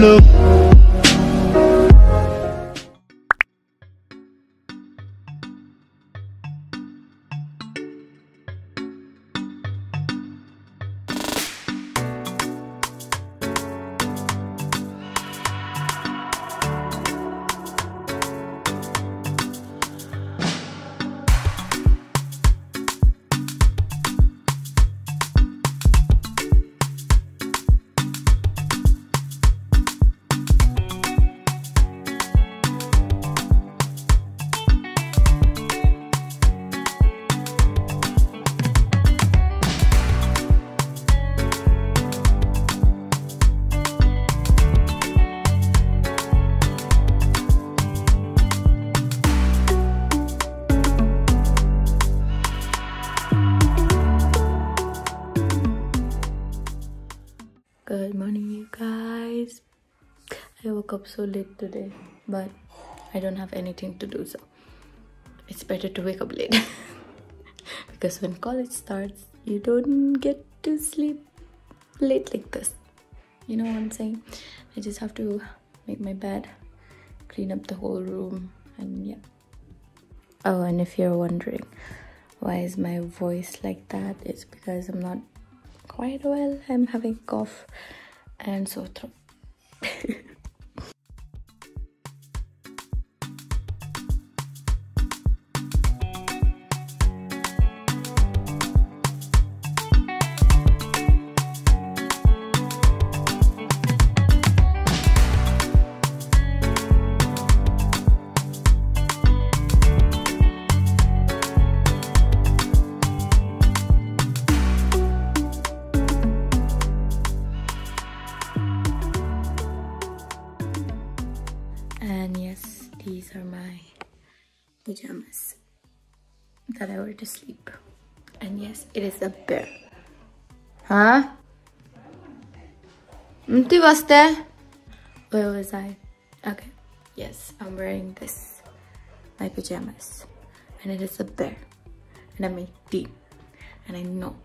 love. I woke up so late today, but I don't have anything to do, so it's better to wake up late. because when college starts, you don't get to sleep late like this. You know what I'm saying? I just have to make my bed, clean up the whole room, and yeah. Oh, and if you're wondering why is my voice like that, it's because I'm not quite well. I'm having cough and sore throat. it is a bear. Huh? Mti baste? Where was I? Okay. Yes, I'm wearing this. My pajamas. And it is a bear. And I'm 18. And I know.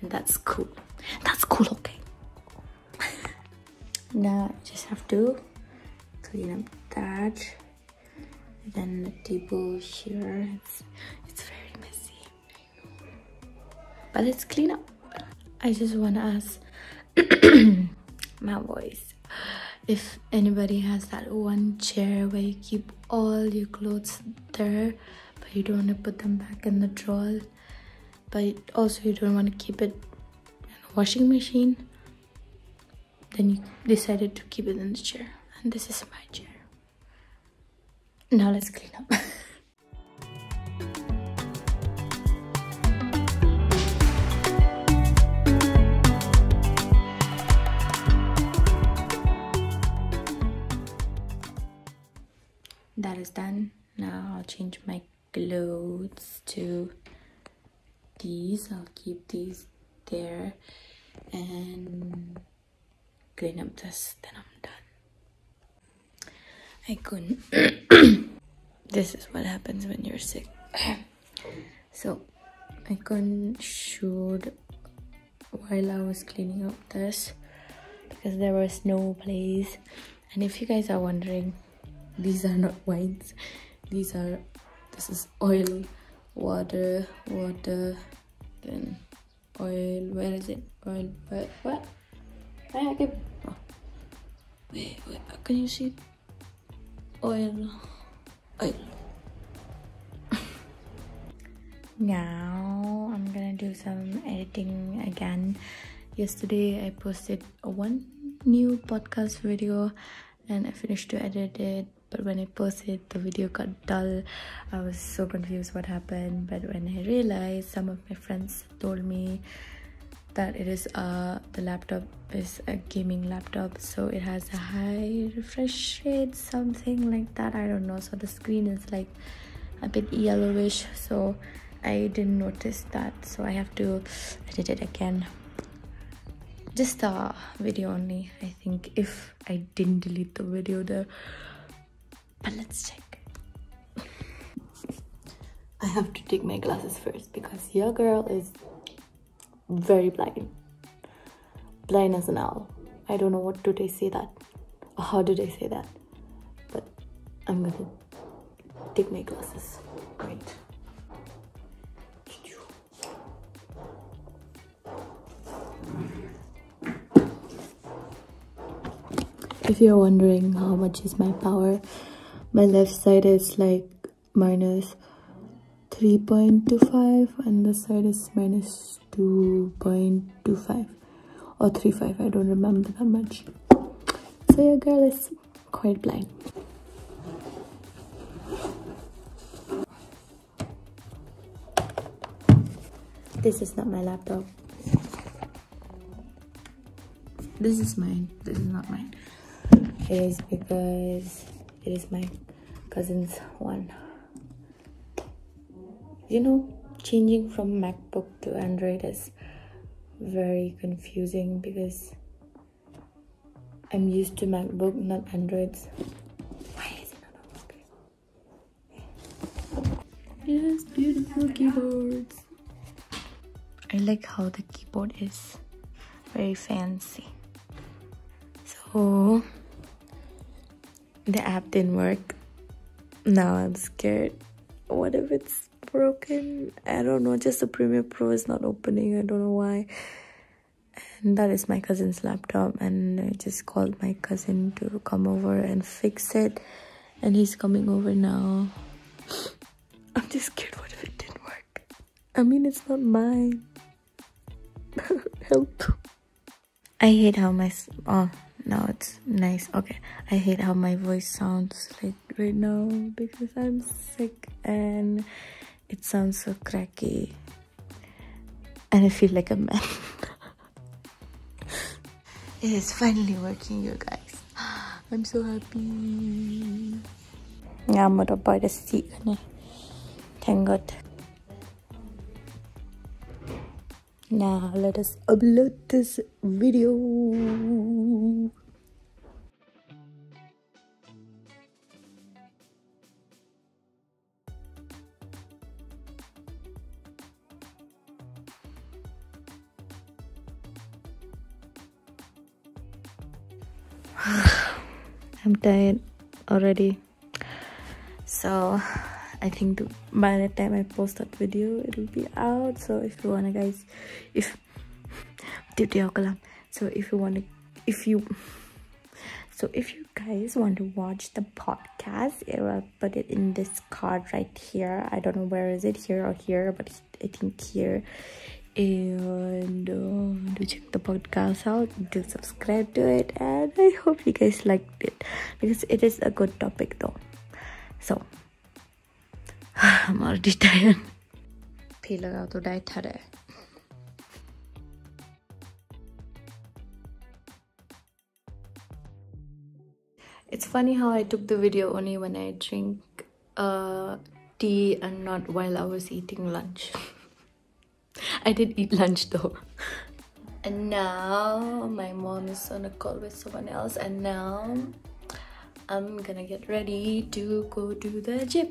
And that's cool. That's cool, okay? now I just have to clean up that then the table here it's it's very messy but let's clean up. I just want to ask my voice if anybody has that one chair where you keep all your clothes there but you don't want to put them back in the drawer but also you don't want to keep it in a washing machine then you decided to keep it in the chair. And this is my chair. Now let's clean up that is done. Now i'll change my clothes to these. I'll keep these there and clean up this then i'm done. I couldn't. This is what happens when you're sick. So i couldn't shoot while i was cleaning up this because there was no place. And if you guys are wondering these are not wines. These are this is oil. Water water then oil. Where is it? Oil. What what I can, oh. wait wait can you see oil. Oil. Now i'm gonna do some editing again. Yesterday i posted one new podcast video and i finished to edit it but when i posted the video got dull i was so confused what happened. But when i realized some of my friends told me that it is uh the laptop is a gaming laptop. So it has a high refresh rate something like that. I don't know. So the screen is like a bit yellowish. So i didn't notice that. So i have to edit it again. Just the video only i think. If i didn't delete the video there but let's check i have to take my glasses first because your girl is very blind blind as an owl i don't know what do they say that or how did they say that? But I'm gonna take my glasses. Great. If you're wondering how much is my power, my left side is like minus 3.25 and the side is minus 2.25 or 3.5 I don't remember that much. So your girl is quite blind. This is not my laptop. This is mine. This is not mine. It is because it is my cousin's one. You know changing from macbook to android is very confusing because i'm used to macbook not androids. Why is it not okay yes beautiful keyboards. I like how the keyboard is very fancy. So the app didn't work now i'm scared. What if it's broken? I don't know. Just the premiere pro is not opening. I don't know why. And that is my cousin's laptop and i just called my cousin to come over and fix it and he's coming over now. I'm just scared. What if it didn't work? I mean it's not mine. Help. I hate how my oh now it's nice. Okay. I hate how my voice sounds like right now because i'm sick and it sounds so cracky. And i feel like a man. It is finally working you guys. I'm so happy. Yeah i'm gonna buy the seat thank god. Now let us upload this video I'm tired already. So I think by the time I post that video it'll be out. So if you wanna guys if so if you wanna if you so if you guys want to watch the podcast I will put it in this card right here. I don't know where is it here or here but I think here and uh, do check the podcast out do subscribe to it and i hope you guys liked it because it is a good topic though. So i'm already tired pee laga to die thare it's funny how i took the video only when i drink uh tea and not while i was eating lunch I did eat lunch though. And now my mom is on a call with someone else and now I'm gonna get ready to go to the gym.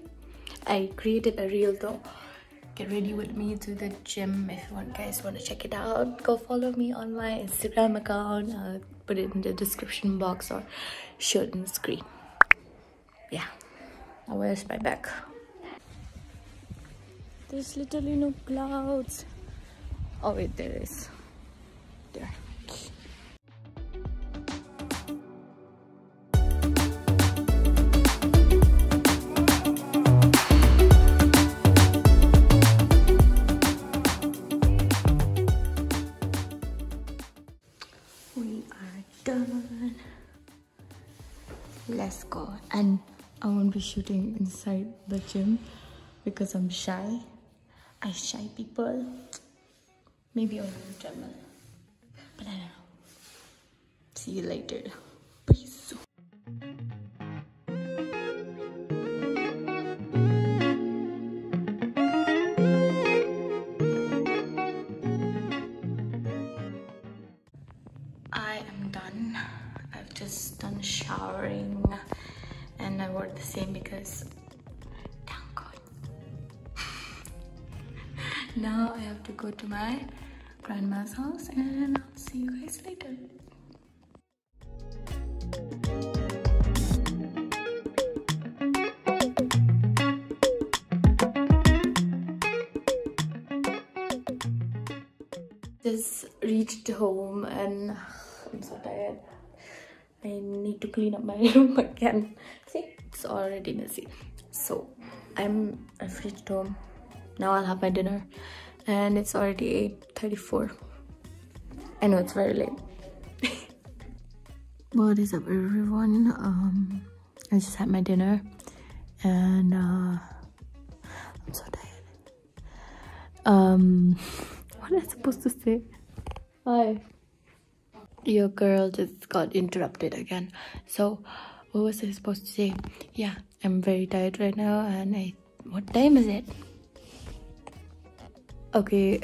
I created a reel though. Get ready with me to the gym if you want guys want to check it out. Go follow me on my Instagram account. I'll put it in the description box or show it in the screen. Yeah. Now where's my bag? There's literally no clouds. Oh wait, there is. There. We are done. Let's go. And I won't be shooting inside the gym because I'm shy. I shy people. Maybe on channel. But I don't know. See you later. Peace. I am done. I've just done showering and I wore the same because now I have to go to my grandma's house and I'll see you guys later. Just reached home and I'm so tired. I need to clean up my room again. See, it's already messy. So I'm I've reached home. Now I'll have my dinner and it's already 8.34. I know it's very late. what is up everyone? Um I just had my dinner and uh I'm so tired. Um what am I supposed to say? Hi. Your girl just got interrupted again. So what was I supposed to say? Yeah, I'm very tired right now and I what time is it? Okay,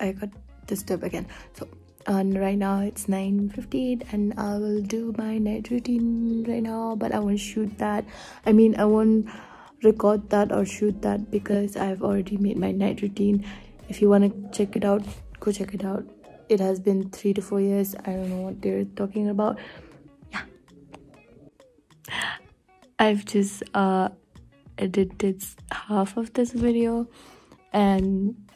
I got disturbed again. So and right now it's 9:58 and I will do my night routine right now but I won't shoot that. I mean I won't record that or shoot that because I've already made my night routine. If you want to check it out, go check it out. It has been three to four years. I don't know what they're talking about. Yeah. I've just uh edited half of this video and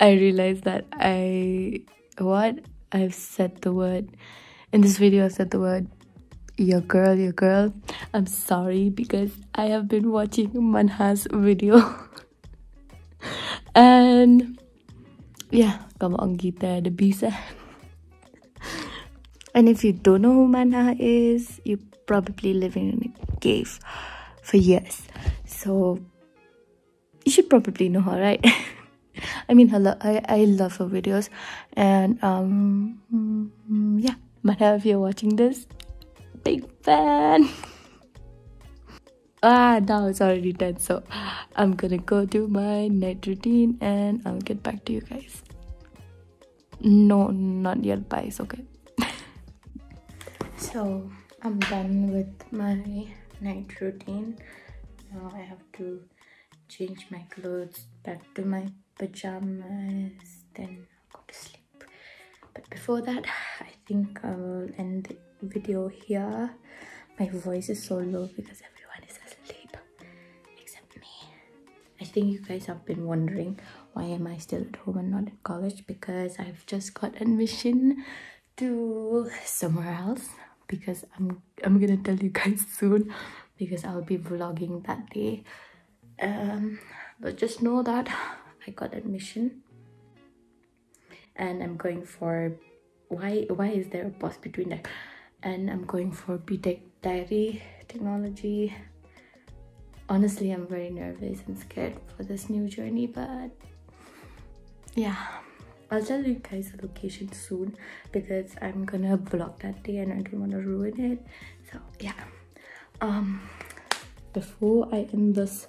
I realized that I what? I've said the word. In this video I said the word your girl your girl. I'm sorry because I have been watching Manha's video. And yeah come on Gita the bisa and if you don't know who Manha is you're probably living in a cave for years. So you should probably know her right I mean, hello, I, I love her videos, and um, yeah, Manha, if you're watching this, big fan. ah, now it's already 10, so I'm gonna go do my night routine and I'll get back to you guys. No, not yet, bye, it's okay. so, I'm done with my night routine. Now I have to change my clothes back to my pajamas then I'll go to sleep. But before that I think I'll end the video here. My voice is so low because everyone is asleep except me. I think you guys have been wondering why am I still at home and not at college? Because I've just got admission to somewhere else. Because I'm I'm gonna tell you guys soon because I'll be vlogging that day. Um but just know that I got admission. And I'm going for why why is there a pause between that? And I'm going for BTech Dairy Technology. Honestly I'm very nervous and scared for this new journey but yeah. I'll tell you guys the location soon because I'm gonna vlog that day and I don't want to ruin it. So yeah. Um before I end this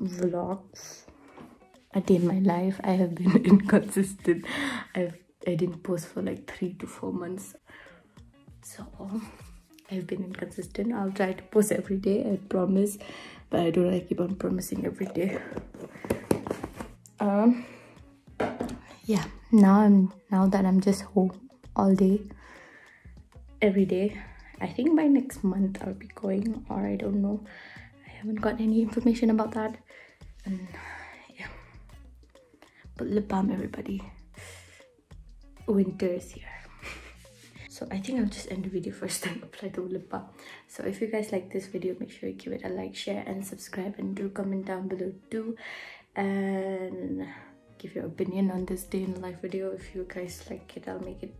vlogs in my life i have been inconsistent. I've i didn't post for like three to four months. So i've been inconsistent. I'll try to post every day i promise but i don't like keep on promising every day. Um yeah now i'm now that i'm just home all day every day i think by next month i'll be going or i don't know. I haven't got any information about that. And but lip balm everybody. Winter is here. So i think i'll just end the video first and apply the lip balm. So if you guys like this video make sure you give it a like share and subscribe. And do comment down below too. And give your opinion on this day in life video. If you guys like it i'll make it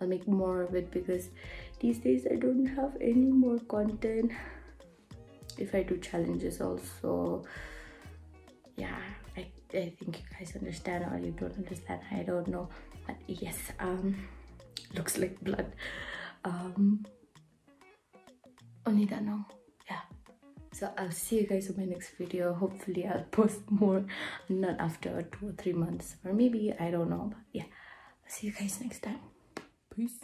i'll make more of it because these days i don't have any more content. If i do challenges also. Yeah I, think you guys understand or you don't understand i don't know. But yes um looks like blood. Um only that now. Yeah. So i'll see you guys in my next video. Hopefully i'll post more. Not after two or three months. Or maybe i don't know. But yeah. I'll see you guys next time. Peace